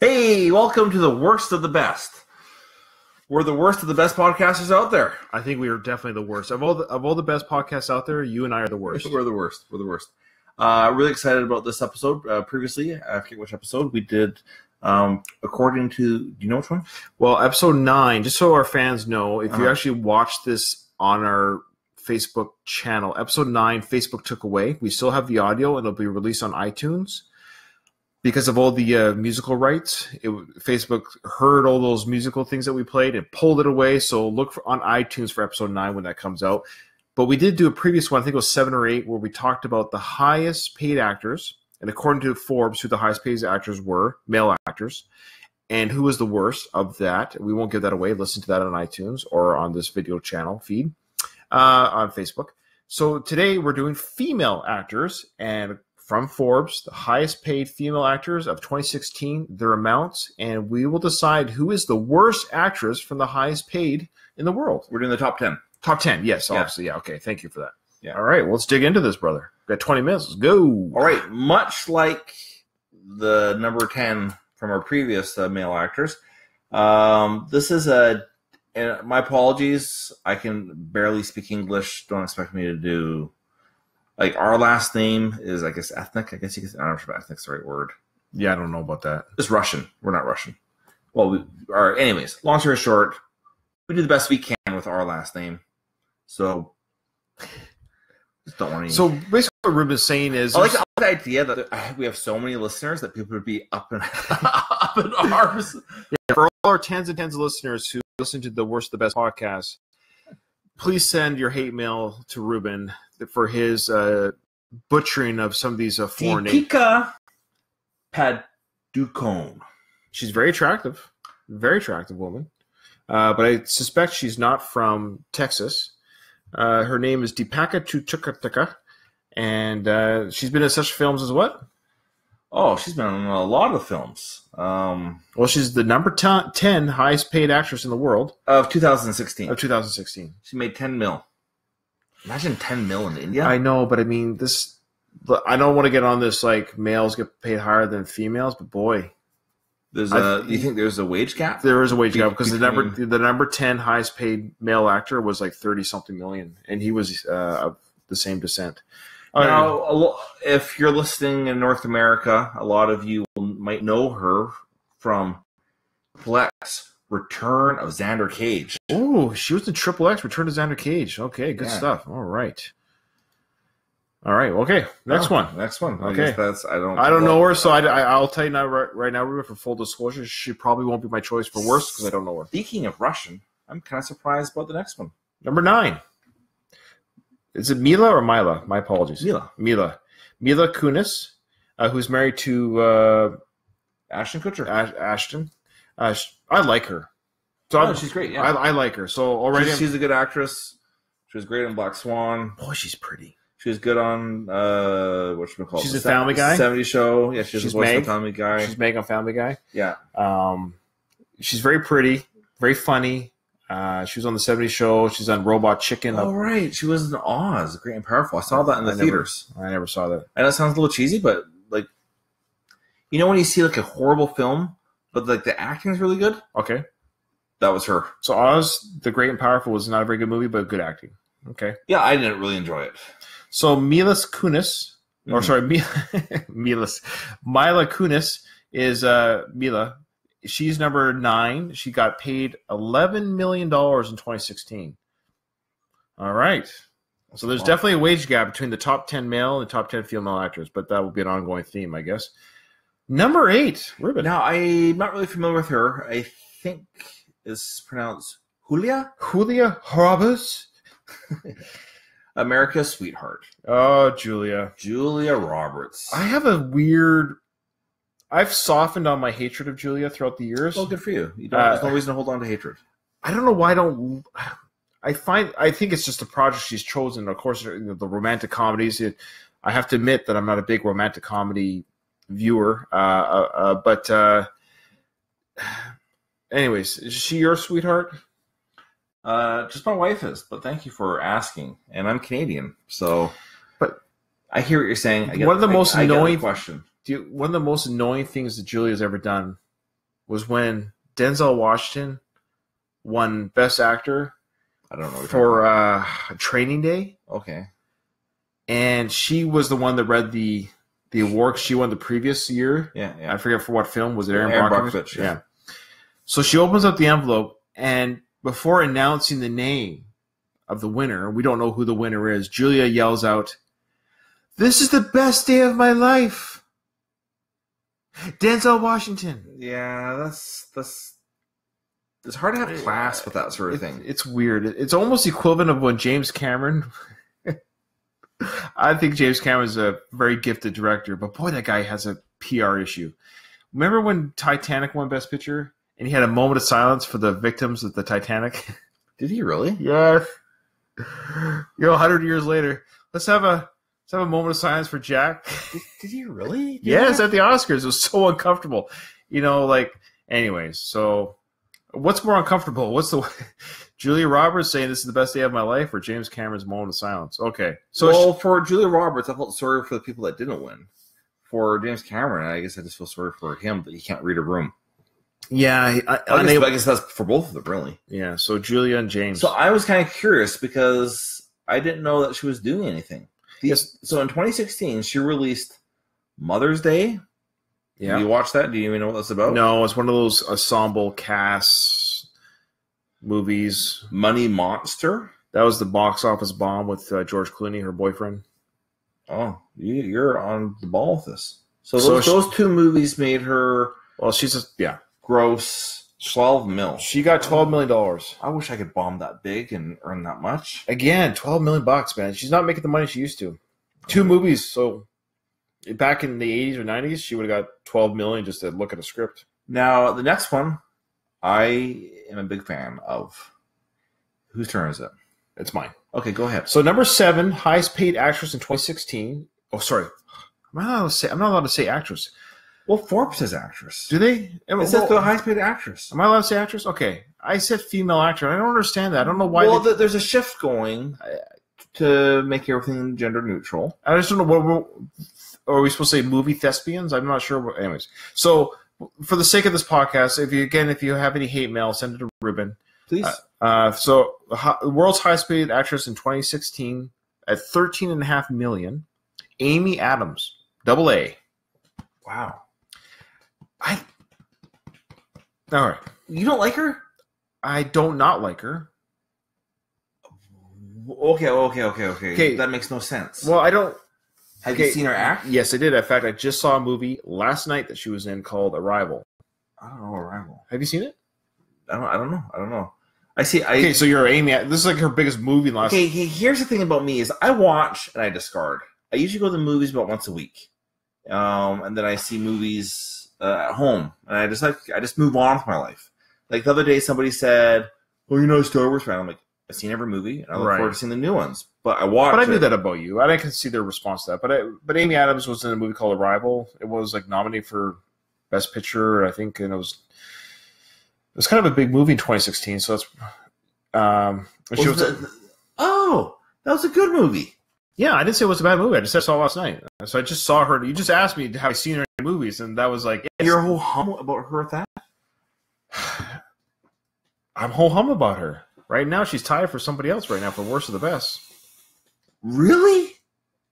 Hey, welcome to the worst of the best. We're the worst of the best podcasters out there. I think we are definitely the worst of all the of all the best podcasts out there. You and I are the worst. We're the worst. We're the worst. Uh, really excited about this episode. Uh, previously, I forget which episode we did. Um, according to, do you know which one? Well, episode nine, just so our fans know, if you Uh-huh. actually watch this on our Facebook channel, episode nine, Facebook took away. We still have the audio, and it'll be released on iTunes because of all the uh, musical rights. It, Facebook heard all those musical things that we played and pulled it away. So look for, on iTunes for episode nine when that comes out. But we did do a previous one, I think it was seven or eight, where we talked about the highest paid actors, and according to Forbes, who the highest paid actors were, male actors, and who was the worst of that. We won't give that away. Listen to that on iTunes or on this video channel feed uh, on Facebook. So today we're doing female actors, and from Forbes, the highest paid female actors of 2016, their amounts, and we will decide who is the worst actress from the highest paid in the world. We're doing the top 10. Top 10, yes, Yeah. obviously. Yeah, okay. Thank you for that. Yeah. All right, well, let's dig into this, brother. Got 20 minutes. Let's go. All right, much like the number 10 from our previous uh, male actors, um, this is a, and my apologies, I can barely speak English. Don't expect me to do, like, our last name is, I guess, ethnic. I guess you could, I don't know if ethnic's the right word. Yeah, I don't know about that. It's Russian. We're not Russian. Well, we are. Anyways, long story short, we do the best we can with our last name. So, just don't want any. So basically, what Ruben's saying is, I like, I like the idea that we have so many listeners that people would be up and up in arms. for all our tens and tens of listeners who listen to the worst of the best podcast, please send your hate mail to Ruben for his uh, butchering of some of these uh, foreign names. Deepika Padukone. She's very attractive, very attractive woman, uh, but I suspect she's not from Texas. Uh, her name is Deepaka Chuchukataka, and uh, she's been in such films as what? Oh, she's been in a lot of films. Um, Well, she's the number 10 10 highest paid actress in the world of 2016, of 2016. she made 10 mil. Imagine 10 mil in India. I know, but I mean, this. I don't want to get on this like males get paid higher than females, but boy, There's I- a. you think there's a wage gap? there is a wage gap because the number the number ten highest paid male actor was like thirty something million, and he was uh, of the same descent. Now, a lo- if you're listening in North America, a lot of you might know her from Flex Return of Xander Cage. oh, she was in Triple X Return of Xander Cage. Okay, good Yeah. stuff. All right, all right. Okay, next Oh, one. Next one. I Okay. guess that's I don't. I don't know her, so I, I, I'll tell you now right, right now, Ruben, for full disclosure, she probably won't be my choice for worst because I don't know her. Speaking of Russian, I'm kind of surprised about the next one. Number nine. Is it Mila or Mila? My apologies. Mila Mila. Mila Kunis, uh, who's married to uh, Ashton Kutcher. Ash- Ashton. Uh, I like her. So Oh, she's great, yeah. I, I like her. So already, she's, she's a good actress. She was great in Black Swan. boy, she's pretty. She was good on uh, what should we call? She's The a Family Guy? Seventy Show. Yeah, she was She's a Meg. Family Guy. She's Meg on Family Guy. yeah, Um, she's very pretty, very funny. Uh, she was on the 70 show. She's on Robot Chicken. Oh right, she was in Oz, Great and Powerful. I saw that in the I never- theaters. I never saw that. I know it sounds a little cheesy, but like, you know when you see like a horrible film, but like the acting's really good. Okay. That was her. So Oz, the Great and Powerful, was not a very good movie, but good acting. Okay. Yeah, I didn't really enjoy it. So Milas Kunis, or Mhm. sorry, Mila, Milas, Mila Kunis is uh, Mila. She's number nine. She got paid eleven million dollars in 2016. All right. So there's definitely a wage gap between the top 10 male and top 10 female actors, but that will be an ongoing theme, I guess. Number eight, Ruben. Now I'm not really familiar with her. I think is pronounced Julia, Julia Roberts. America's sweetheart, Oh, Julia. Julia Roberts. I have a weird. I've softened on my hatred of Julia throughout the years. well, good for you. You don't. Uh, there's no reason to hold on to hatred. I don't know why I don't. I find I think it's just a project she's chosen. Of course, you know, the romantic comedies. It, I have to admit that I'm not a big romantic comedy viewer. Uh, uh, uh, but uh, anyways, is she your sweetheart? Uh, just my wife is, but thank you for asking. And I'm Canadian, so. But- I hear what you're saying. I get, One of the I- most I annoying- question. Do you, one of the most annoying things that Julia's ever done was when Denzel Washington won Best Actor I don't know. for uh, Training Day, okay. and she was the one that read the the award. She won the previous year. Yeah, I forget for what film was it? Aaron, Erin Brockovich? Brockovich, yeah. So she opens up the envelope, and before announcing the name of the winner, we don't know who the winner is. Julia yells out, "This is the best day of my life." Denzel Washington. Yeah, that's that's. It's hard to have class with that sort of thing. It's weird. It's almost equivalent of when James Cameron. I think James Cameron is a very gifted director, but boy, that guy has a PR issue. Remember when Titanic won Best Picture and he had a moment of silence for the victims of the Titanic? Did he really? yes. You know, a hundred years later, let's have a let's have a moment of silence for Jack. Did, did he really? Yes, that? at the Oscars. It was so uncomfortable. You know, like, anyways, so what's more uncomfortable? What's the Julia Roberts saying this is the best day of my life or James Cameron's moment of silence? Okay. So, well, for Julia Roberts, I felt sorry for the people that didn't win. For James Cameron, I guess I just feel sorry for him that he can't read a room. yeah, I, I guess, I guess that's for both of them, really. yeah, so Julia and James. So I was kind of curious because I didn't know that she was doing anything. Yes. So in 2016, she released Mother's Day. Yeah. You watch that? Do you even know what that's about? No, it's one of those ensemble casts movies. Money Monster. That was the box office bomb with uh, George Clooney, her boyfriend. Oh, you, you're on the ball with this. So So those, she- those two movies made her Well, she's a, yeah. gross 12 mil. She got twelve million dollars. I wish I could bomb that big and earn that much. Again, twelve million bucks, man. She's not making the money she used to. Two movies, so back in the eighties or nineties, she would have got twelve million just to look at a script. Now, the next one, I am a big fan of. Whose turn is it? It's mine. Okay, go ahead. So number seven, highest paid actress in twenty sixteen. Oh, sorry. I'm not allowed to say. I'm not allowed to say actress. Well, Forbes says actress. Do they? It says the highest paid actress. am I allowed to say actress? Okay, I said female actor. I don't understand that. I don't know why. well, they- there's a shift going uh, to make everything gender neutral. I just don't know what. We're, we supposed to say movie thespians? I'm not sure. What, anyways, so for the sake of this podcast, if you again, if you have any hate mail, send it to Ruben. Please. Uh, so the the world's highest paid actress in 2016 at 13 and a half million, Amy Adams, double A. wow. I all right. You don't like her? I don't not like her. Okay, okay, okay, okay. Okay. That makes no sense. Well, I don't. Have okay. you seen her act? Yes, I did. In fact, I just saw a movie last night that she was in called Arrival. I don't know. Arrival. Have you seen it? I don't. I don't know. I don't know. I see. I Okay, so you're Amy. This is like her biggest movie last. Okay, he- here's the thing about me is I watch and I discard. I usually go to the movies about once a week, um, and then I see movies uh, at home, and I just like I just move on with my life. Like the other day, somebody said, "Oh, you know Star Wars fan." I'm like, I've seen every movie, and I look Right. forward to seeing the new ones. But I watch. But I knew it. that about you. I can see their response to that. But I, but Amy Adams was in a movie called Arrival. It was like nominated for Best Picture, I think, and it was it was kind of a big movie in 2016. So that's um, and she Was was, the- oh, that was a good movie. yeah. I didn't say it was a bad movie. I just said I saw it last night. So I just saw her. You just asked me have I seen her in movies, and that was like yes. You're whole hum about her at that. I'm whole hum about her. Right now, she's tied for somebody else. Right now, for worst of the best. Really?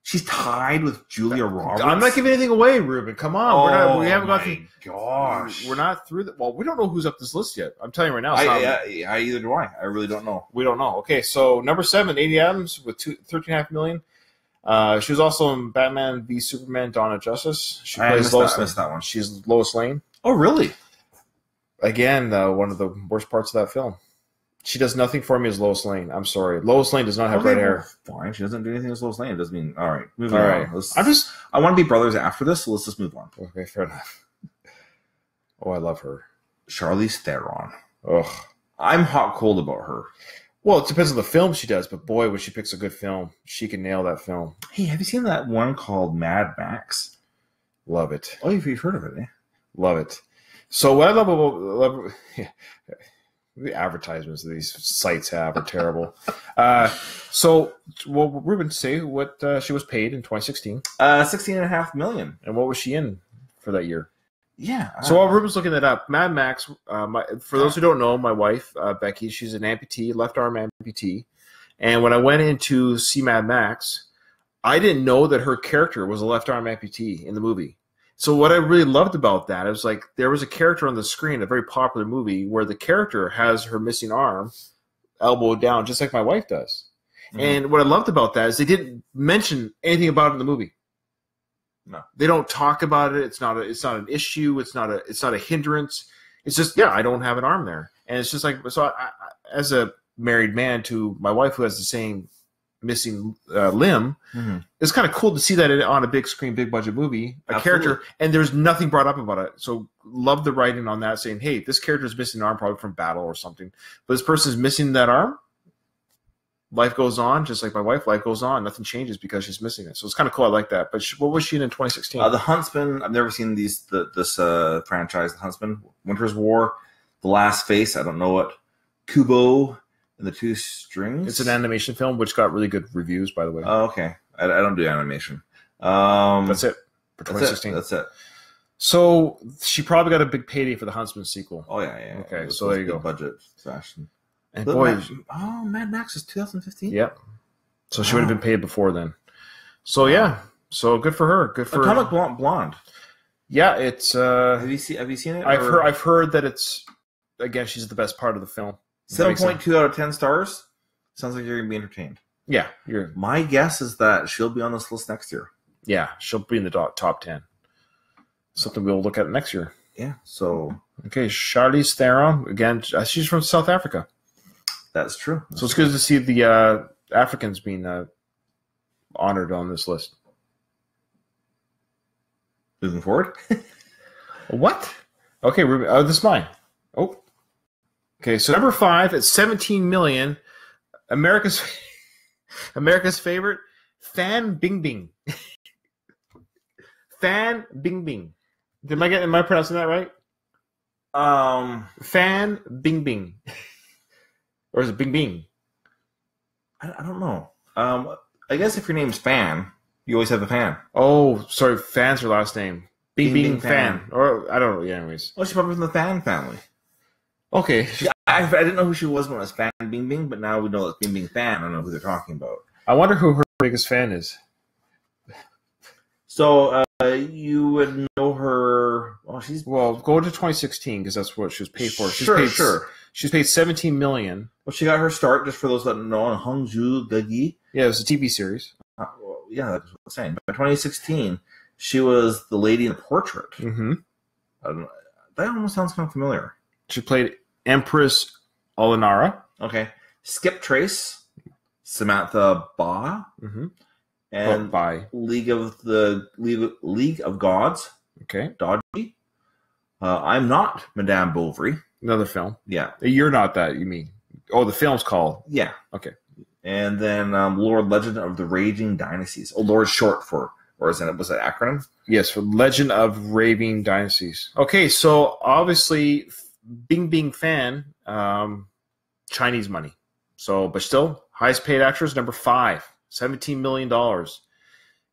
She's tied with Julia Roberts. I'm not giving anything away, Ruben. Come on, we're not, we haven't Oh got through. my Gosh, We're not through the. Well, we don't know who's up this list yet. I'm telling you right now. I, I, I either do I. I really don't know. we don't know. Okay, so number seven, Amy Adams with two, 13.5 million. Uh, she was also in Batman v Superman: Dawn of Justice. She I plays missed Lois. that, Lane. missed that one. She's Lois Lane. Oh, really? Again, uh, one of the worst parts of that film. She does nothing for me as Lois Lane. I'm sorry. Lois Lane does not have Okay, red hair. Fine. She doesn't do anything as Lois Lane. It doesn't mean all right. Moving All on. Let's- I'm just I want to be brothers after this, so let's just move on. okay. Fair enough. Oh, I love her. Charlize Theron. Ugh. I'm hot cold about her. Well, it depends on the film she does, but boy, when she picks a good film, she can nail that film. Hey, have you seen that one called Mad Max? Love it. Oh, you've, heard of it, eh? Love it. So what I love about love, the advertisements that these sites have are terrible. uh, so, well, Ruben, say what uh, she was paid in 2016, Uh, sixteen and a half million. and what was she in for that year? Yeah. So while Ruben's looking that up, Mad Max. Uh, my, for those who don't know, my wife uh, Becky, she's an amputee, left arm amputee, and when I went in to see Mad Max, I didn't know that her character was a left arm amputee in the movie. So what I really loved about that is like there was a character on the screen, a very popular movie, where the character has her missing arm elbow down, just like my wife does. Mhm. And what I loved about that is they didn't mention anything about it in the movie. No. They don't talk about it. It's not a it's not an issue. It's not a it's not a hindrance. It's just yeah, I don't have an arm there, and it's just like so. I, I, as a married man to my wife who has the same missing uh, limb, Mhm. it's kind of cool to see that on a big screen, big budget movie, a Absolutely. character, and there's nothing brought up about it. So love the writing on that, saying, "Hey, this character is missing an arm, probably from battle or something, but this person is missing that arm." Life goes on, just like my wife. Life goes on. Nothing changes because she's missing it. So it's kind of cool. I like that. But she, what was she in in 2016? Uh, the Huntsman. I've never seen these the, this uh, franchise. The Huntsman, Winter's War, The Last Face. I don't know what. Kubo and the Two Strings. it's an animation film which got really good reviews, by the way. Oh, okay. I, I don't do animation. Um, That's it for That's it. That's it. So she probably got a big payday for the Huntsman sequel. Oh yeah, yeah. Okay, so there you go. Budget fashion. And boy, Mad- oh, Mad Max is 2015. Yep. So she would have been paid before then. So yeah. So good for her. Good for Atomic Blonde. Blonde. Yeah, it's Have uh you seen? Have you seen it? I've Or- heard I've heard that it's again she's the best part of the film. Seven point two out of ten stars. Sounds like you're gonna be entertained. Yeah, you're My guess is that she'll be on this list next year. yeah, she'll be in the top, top 10. Something we'll look at next year. Yeah. So Okay, Charlize Theron again. uh, She's from South Africa, that's true. so it's good to see the uh, Africans being uh, honored on this list. Moving forward. What? Okay, Ruben. Oh, this is mine. Oh. Okay, so number five at 17 million, America's America's favorite, Fan Bingbing. Fan Bingbing. Did I get? Am I pronouncing that right? um, Fan Bingbing, or is it Bing Bing? I, I don't know. Um, I guess if your name's Fan, you always have a fan. Oh, sorry. Fan's her last name. Bing Bing Bing, Bing fan. Fan. or I don't know. Yeah. Anyways. Oh, she's probably from the Fan family. Okay. I, I didn't know who she was when it was Fan Bing Bing, but now we know it's Bing Bing Fan. I don't know who they're talking about. I wonder who her biggest fan is. So uh, you would know her. Well, she's Well, go to 2016 because that's what she was paid for. She's sure, paid, sure. She's paid 17 million. Well, she got her start just for those that don't know on Huanzhu Gege. Yeah, it was a TV series. Uh, well, yeah, that's what I'm saying. By 2016, she was the lady in the portrait. Mm-hmm. I don't. That almost sounds kind of familiar. She played Empress Olinara. Okay, Skip Trace, Samantha Ba, Mm-hmm. and by League of the League, League of Gods, okay, Dodgy. Uh, I'm not Madame Bovary. another film. Yeah, You're not that. You mean? Oh, the film's called. yeah. Okay. And then um, Lord Legend of the Raging Dynasties. Oh, Lord short for, or is it was it acronym? Yes, for Legend of Raving Dynasties. Okay, so obviously, Bing Bing fan, um, Chinese money. So, but still, highest paid actress number five, $17 million.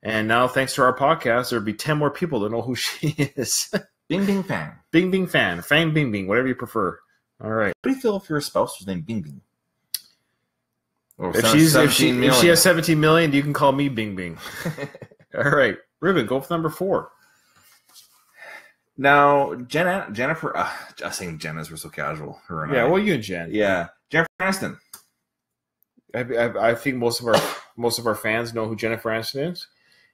And now, thanks to our podcast, there'll be 10 more people that know who she is. Bing Bing Fan. Bing Bing fan, Fang Bing Bing, whatever you prefer. All right. How do you feel if your spouse was named Bing Bing? Or If she's if she 17 if she has 17 million, you can call me Bing Bing. All right, Ruben, go for number four. Now Jenna Jennifer, uh, just saying Jenna's were so casual. Her and Yeah, I. well, you and Jen. yeah, Jennifer Aniston. I, I, I think most of our most of our fans know who Jennifer Aniston is.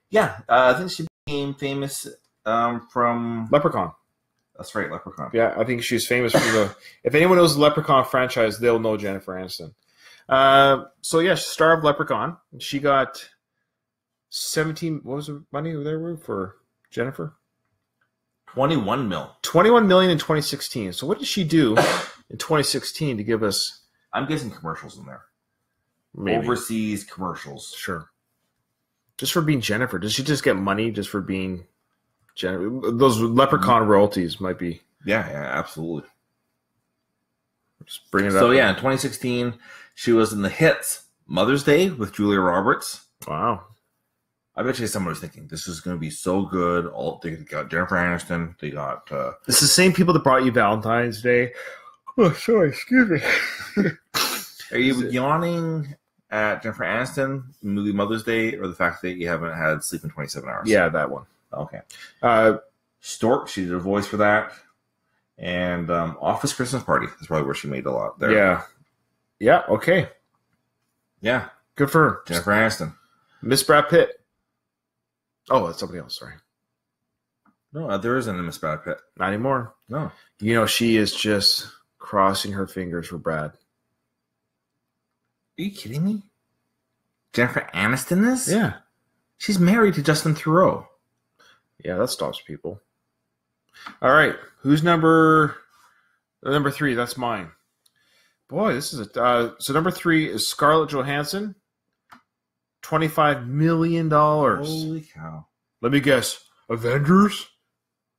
Yeah, uh, I think she became famous um, from. Leprechaun. That's right, Leprechaun. Yeah, I think she's famous for the. If anyone knows the Leprechaun franchise, they'll know Jennifer Aniston. Uh, so yeah, star of Leprechaun. She got seventeen. What was the money there were for Jennifer? Twenty-one mil. Twenty-one million in 2016. So what did she do in 2016 to give us I'm guessing commercials in there. maybe Overseas commercials. sure just for being Jennifer? Does she just get money just for being Jennifer? Those Leprechaun mm-hmm. royalties might be Yeah, yeah, absolutely. just bring it So up. yeah, in 2016, she was in the hits Mother's Day with Julia Roberts. Wow. I bet you someone was thinking this is going to be so good. All they got Jennifer Aniston. They got uh, It's the same people that brought you Valentine's Day. Oh, sorry, excuse me. Are you it- yawning at Jennifer Aniston movie Mother's Day, or the fact that you haven't had sleep in 27 hours? yeah, that one. Okay. Uh, Stork, she did a voice for that, and um, Office Christmas Party is probably where she made a lot there. yeah, yeah. Okay, yeah. good for her. Jennifer Aniston. Miss Brad Pitt. Oh, that's somebody else. Sorry, No, uh, there isn't a Miss Brad Pitt. not anymore. No. You know, she is just crossing her fingers for Brad. Are you kidding me? Jennifer Aniston is? Yeah, She's married to Justin Theroux. yeah, that stops people. All right, who's number number three? That's mine. Boy, this is a uh, so number three is Scarlett Johansson. Twenty five million dollars. Holy cow. Let me guess. Avengers.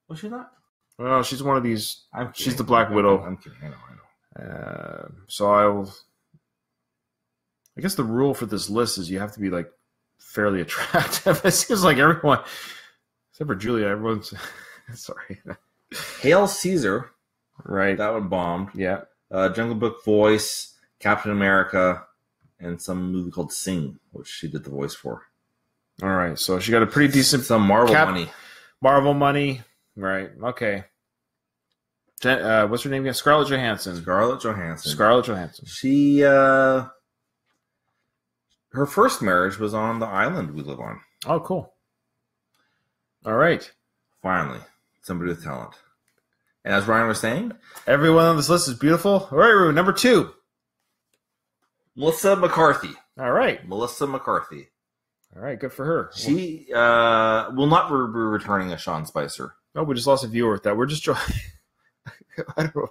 Was she not? Well, she's one of these. I'm She's kidding. the Black Widow. I'm kidding. I know, I know. Uh, so I'll. I guess the rule for this list is you have to be like fairly attractive. it seems like everyone, except for Julia, everyone's sorry. Hail Caesar. Right. That one bombed. Yeah. uh, Jungle Book voice, Captain America, and some movie called Sing, which she did the voice for. All right. So she got a pretty decent Some Marvel Cap- money. Marvel money. Right. Okay. Uh, what's her name again? Scarlett Johansson. Scarlett Johansson. Scarlett Johansson. she, uh, her first marriage was on the island we live on. Oh, cool. All right. Finally, somebody with talent. And as Ryan was saying, Everyone on this list is beautiful. All right, Rue, number two. Melissa McCarthy. All right. Melissa McCarthy. All right. Good for her. She uh, will not be returning as Sean Spicer. Oh, we just lost a viewer with that. We're just trying. I don't know.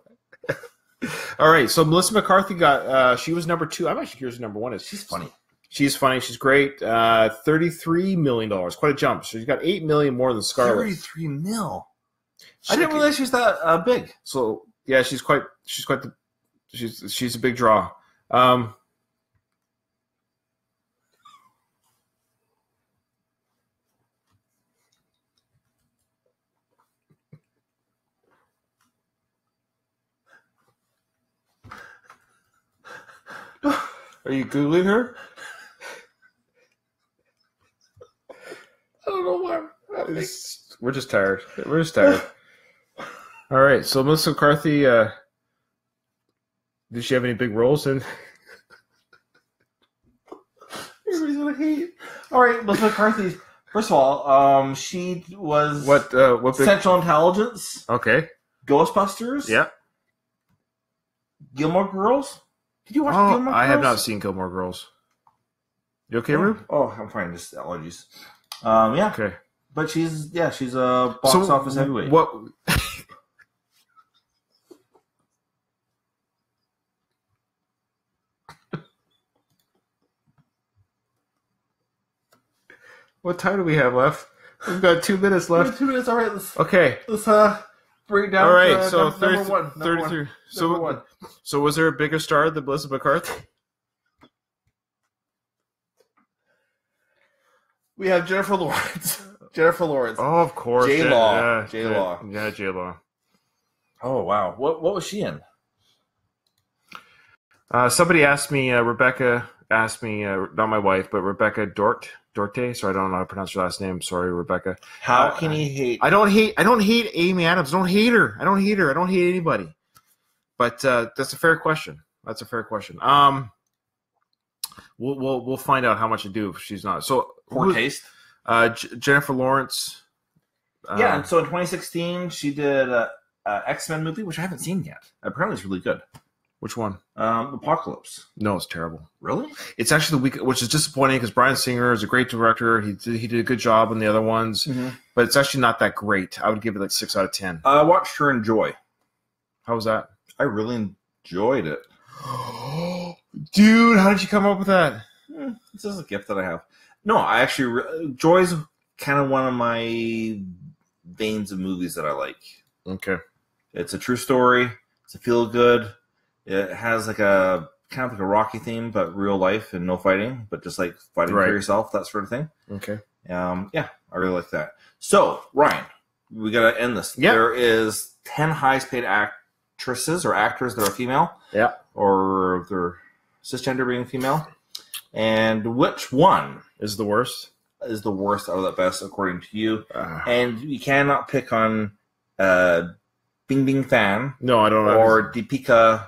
All right, so Melissa McCarthy got. uh She was number two. I'm actually curious who number one is. She's funny. She's funny. She's great. Uh Thirty-three million dollars, quite a jump. So she's got eight million more than Scarlett. 33 mil. She I didn't could- realize she was that uh, big. So yeah, she's quite. She's quite the. She's she's a big draw. Um. Are you googling her? I don't know why. It's- we're just tired. We're just tired. All right. So Melissa McCarthy, uh, did she have any big roles in? Everybody's gonna hate. All right, Melissa McCarthy. First of all, um, she was What? Uh, what big? Central Intelligence, Okay. Ghostbusters, Yeah. Gilmore Girls. Did you watch Oh, Gilmore I have not Girls? seen Gilmore Girls. You okay, Oh, Rube? Oh, I'm fine. Just allergies. Um, yeah, Okay. but she's yeah, she's a box office heavyweight. What? what time do we have left? We've got two minutes We have left. two minutes. All right, let's Okay. let's uh break down. All right. uh, so num- 30, number one, number 33. One, so, one. so was there a bigger star than Melissa McCarthy? We have Jennifer Lawrence. Jennifer Lawrence. Oh, of course. J-Law. Yeah, J-Law. Yeah, J Law. Oh wow, what what was she in? Uh, somebody asked me, uh, Rebecca asked me, uh, not my wife, but Rebecca Dort, Dorte. So I don't know how to pronounce her last name. Sorry, Rebecca. How Uh, can he hate? I don't hate. I don't hate Amy Adams. I don't hate her. I don't hate her. I don't hate anybody. But uh, that's a fair question. That's a fair question. Um, we'll we'll we'll find out how much I do if she's not. So Poor taste. Uh, J- Jennifer Lawrence. Uh, yeah, and so in 2016, she did a, a X Men movie, which I haven't seen yet. Apparently, it's really good. Which one? Um, Apocalypse. No, it's terrible. Really? It's actually the week, which is disappointing because Bryan Singer is a great director. He did, he did a good job on the other ones, but it's actually not that great. I would give it like six out of ten. I watched her enjoy. How was that? I really enjoyed it. Dude, how did you come up with that? Eh, This is a gift that I have. No, I actually re- Joy's kind of one of my veins of movies that I like. Okay. It's a true story. It's a feel good. It has like a kind of like a Rocky theme, but real life and no fighting, but just like fighting Right. for yourself, that sort of thing. Okay. Um, yeah, I really like that. So Ryan, we gotta end this. Yeah. There is ten highest paid actresses or actors that are female. Yeah. Or they're cisgender being female. And which one Is the worst. is the worst out of the best according to you? Uh, And you cannot pick on uh Bing Bing Fan no, I don't know. or Deepika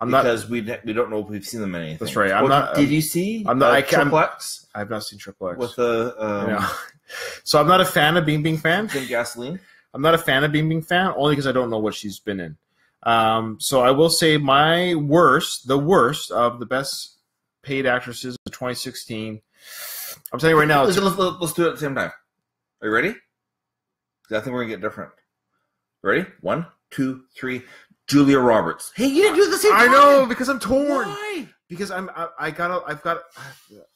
I'm not. because we we don't know if we've seen them in anything. That's right, I'm Or not- Did you see? I'm not- uh, I can't- Triple X I've not seen Triple X. with the um, Yeah. So I'm not a fan of Bing Bing fan. Jim Gasoline. I'm not a fan of Bing Bing fan only because I don't know what she's been in. Um, so I will say my worst, the worst of the best paid actresses of 2016. I'm telling you right now, let's, let's, let's, let's do it at the same time. Are you ready? I think we're gonna get different. Ready? One, two, three. Julia Roberts. Hey, you didn't do the same I time. know because I'm torn. Why? Because I'm I, I gotta I've got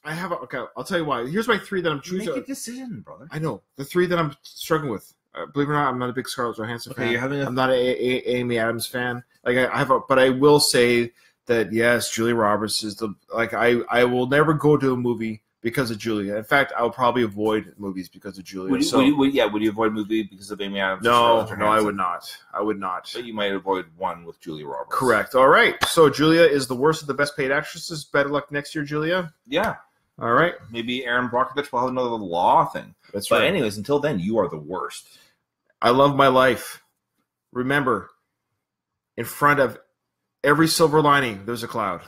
I have a, okay. I'll tell you why. Here's my three that I'm Make choosing. a decision, brother. I know the three that I'm struggling with. Uh, believe it or not, I'm not a big Scarlett Johansson Okay, fan. you're having a I'm not a, a, Amy Adams fan. Like I, I have, a, but I will say that yes, Julia Roberts is the like I I will never go to a movie because of Julia. In fact, I'll probably avoid movies because of Julia. Would you, so would you, would, yeah, would you avoid movie because of Amy Adams? no, no, I would not. I would not. But you might avoid one with Julia Roberts. Correct. All right. So Julia is the worst of the best paid actresses. Better luck next year, Julia. Yeah, All right. maybe Erin Brockovich will have another law thing. That's But right. anyways, until then, you are the worst. I love my life. Remember, in front of every silver lining, there's a cloud.